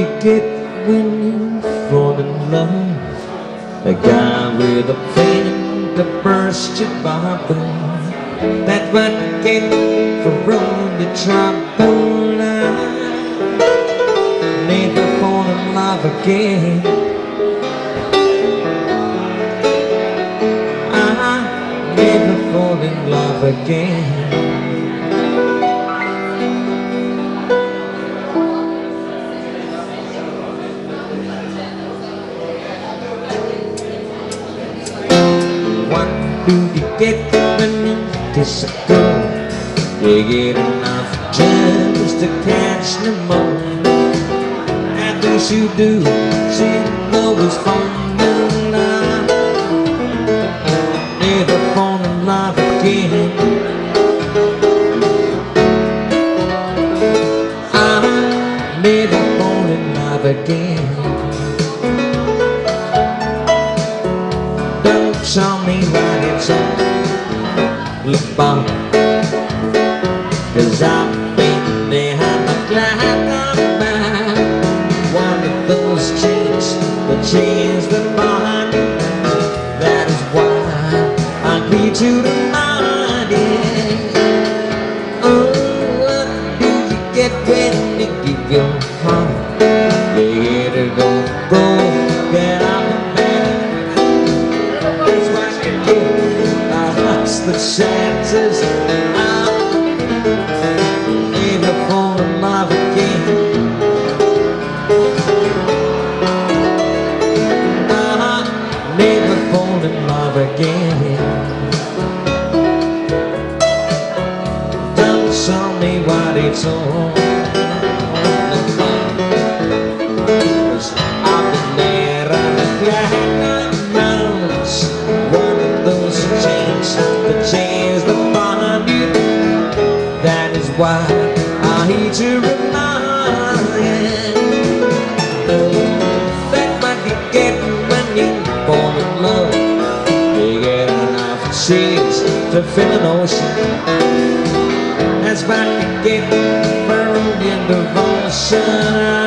you get when you fall in love? A guy with a plan to burst your bubble. That's what you get the trouble. Never fall in love again. I never fall in love again. You kiss a girl? You get enough just to catch the moment. And this you do, she it's all about Cause I've been behind the glass about One of those chains that chains the mind That is why I greet you tonight yeah. Oh, what do you get when you give your heart? You get to what you the chances. I'll never fall in love again. I'll never fall in love again. Don't tell me what it's all why I need to remind That what you get when you fall in love You get enough seas to fill an ocean That's what you get for in devotion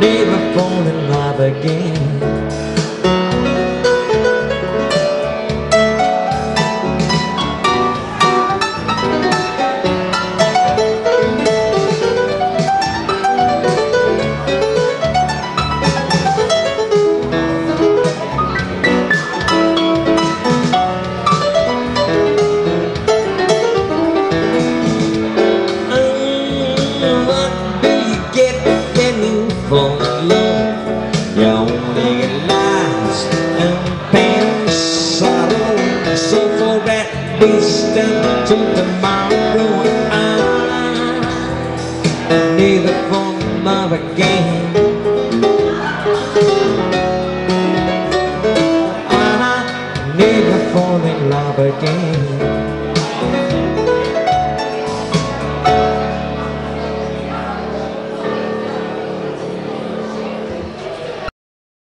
never fall in love again. That distance to tomorrow, I never fall in love again. I never fall in love again.